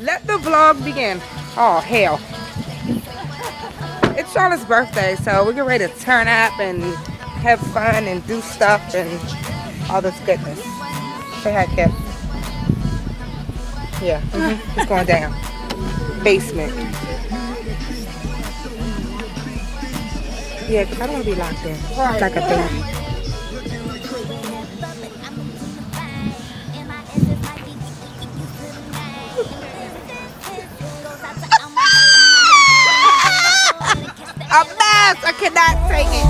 Let the vlog begin. Oh, hell. It's Charlotte's birthday, so we're getting ready to turn up and have fun and do stuff and all this goodness. Say hi, Kev. Yeah, mm -hmm. it's going down. Basement. Yeah, because I don't want to be locked in. Like a baby. A mess. I cannot take it.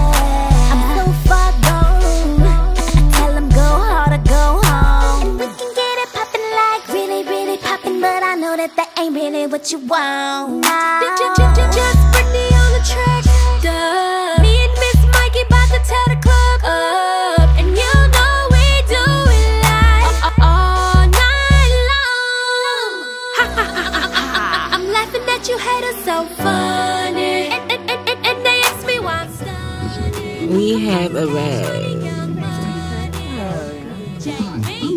I'm so far gone. I tell them go hard or go home. And we can get it poppin' like really, really poppin'. But I know that that ain't really what you want. Just Britney on the track. Duh. We have arrived.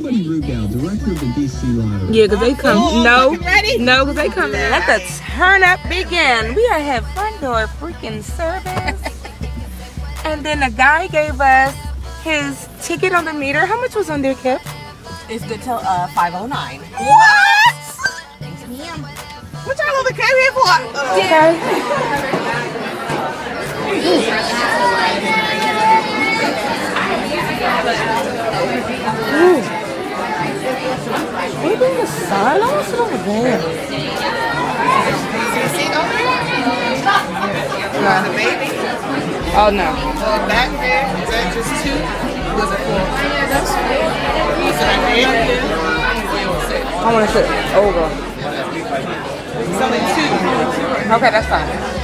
Buddy Rugal, director of the DC Lottery. Yeah, because they come. Oh, no, ready? no, because they come. Let the turn up begin. We are have front door freaking service. and then the guy gave us his ticket on the meter. How much was on there, Kip? It's good till uh, 509. What? Thanks to him. What y'all over came here for? Okay. What are the sign? I want to sit over there. No. The baby? Oh no. Oh, the back there, is that just two? Was it four? That's four. It I want to sit over. It's only two. Okay, that's fine.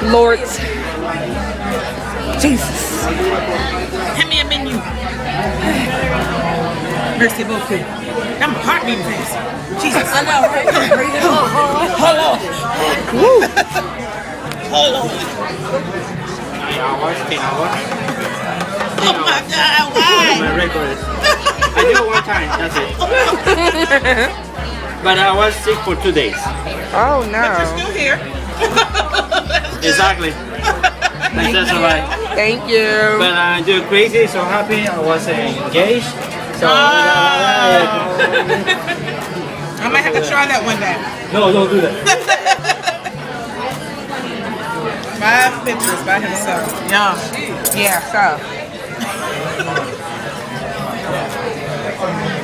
Whew. Lord. Jesus. Hand me a menu. Merci beaucoup. I'm heartbeat fast. Jesus. I know, right? Hold on. Woo. Hold on. Nine hours, ten hours. Oh my God, why? My record. I did it one time, that's it. but I was sick for two days. Oh But no. you're still here. Exactly. That's just right. Thank you. But uh, I'm do crazy, so happy. I was engaged. So uh, I might have to try that one day. no, don't do that. Five pictures by himself. Yeah. Yeah, so. So.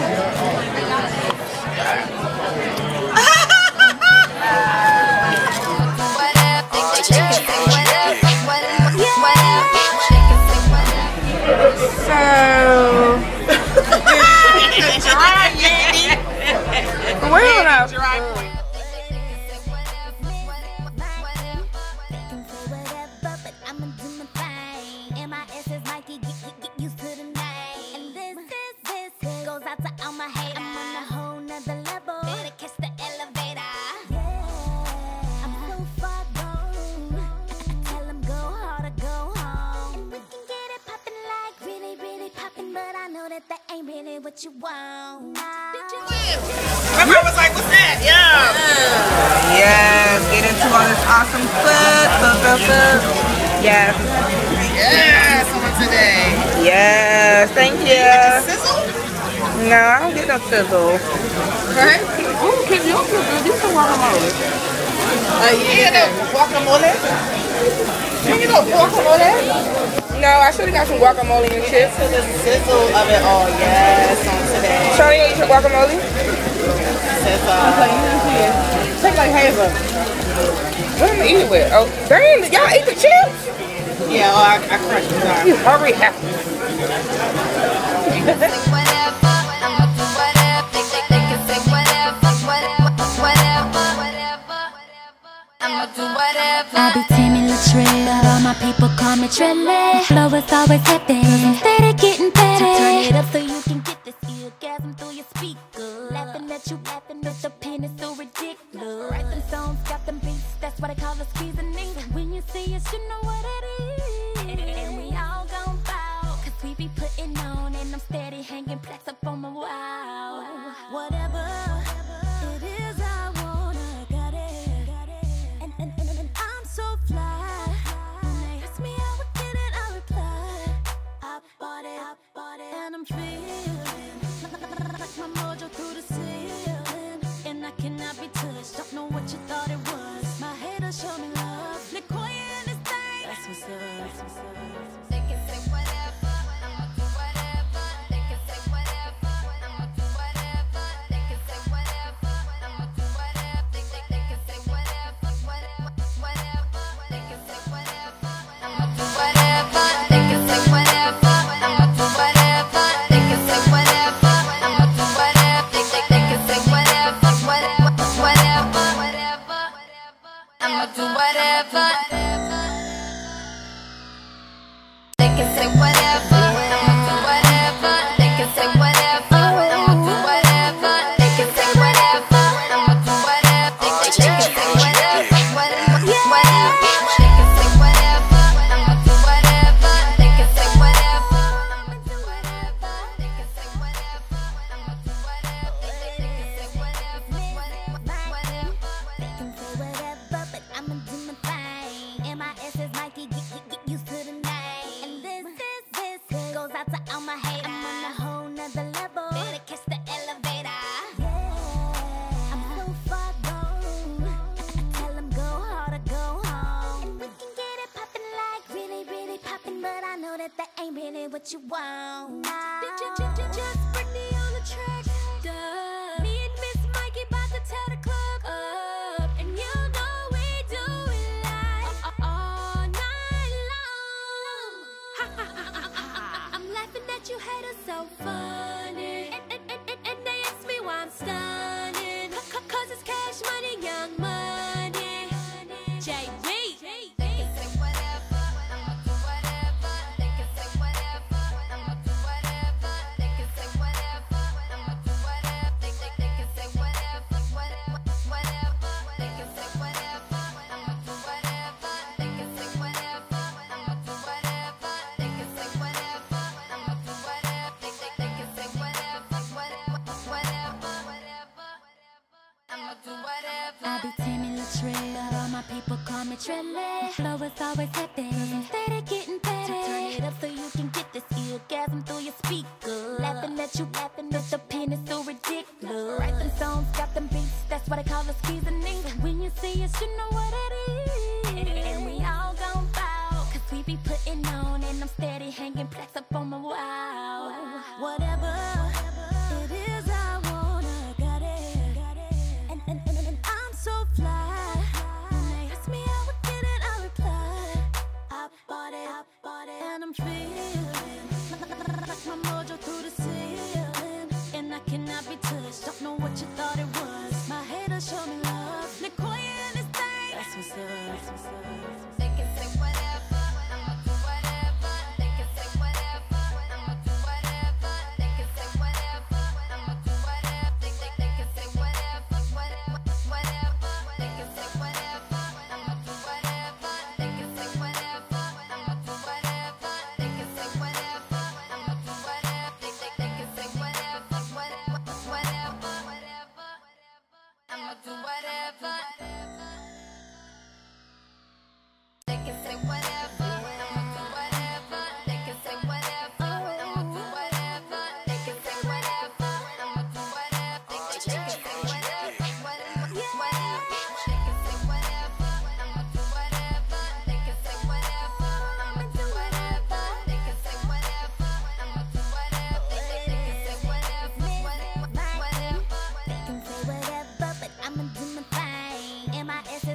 What you want? Remember, I was like, what's that? Yeah. Yes, get into all this awesome food. Food, food, food. Yes. Yes, on today. Yes, thank you. Sizzle? No, I don't get no sizzle. Right? Ooh, Kim, you feel good. You some guacamole. Uh, yeah, that guacamole. You get no guacamole? No, I should have got some guacamole and chips. To the sizzle of it all, yes, on today. Charlie, you eat your guacamole? Sizzle. Take like half of it. What am I eating with? Oh, dang, y'all eat the chips? Yeah, oh, I, I crushed it. Sorry. You hurry up. I be All my people call me Trelle. Flow is always happy, Christmas. what you want. I be teaming trailer. All my people call me Trelle. Flow is always happy. I'm steady getting better. So turn it up so you can get this orgasm through your speaker. Laughing at you, laughing at the pen is so ridiculous. Write them songs, got them beats. That's what I call us seasoning. So when you see us, you know what it is. And we all gon' bow. Cause we be putting on and I'm steady hanging plaques up on my wall.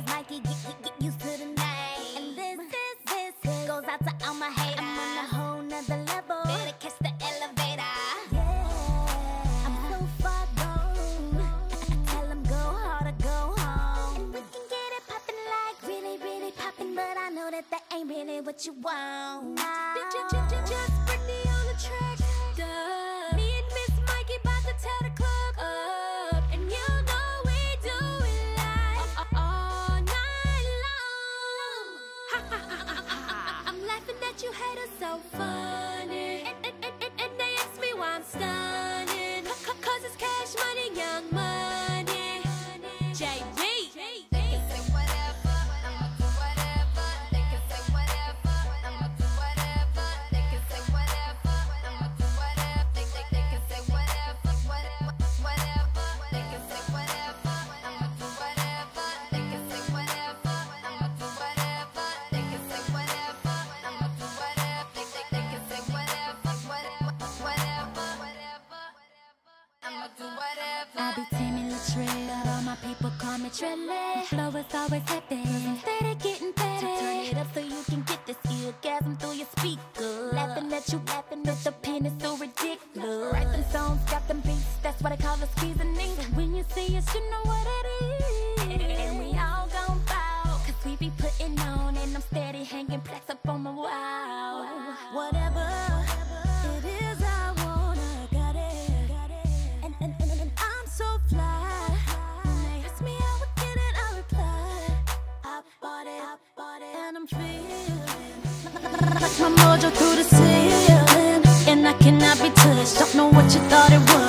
Mikey, get, get, get used to the name. And this, this, this, goes out to all my haters. I'm on a whole nother level. Better catch the elevator. Yeah, I'm so far gone. Tell them go hard or go home. And we can get it poppin' like really, really poppin', but I know that that ain't really what you want. No. Just, just, just, DJ it Flow is always happy Instead of getting better So turn it up so you can get this orgasm through your speaker. Laughing at you, laughing with the pen, is so ridiculous. Write them songs, got them beats, that's why they call us a squeezing So when you see us, you know what it is Like my mojo through the ceiling And I cannot be touched. Don't know what you thought it was.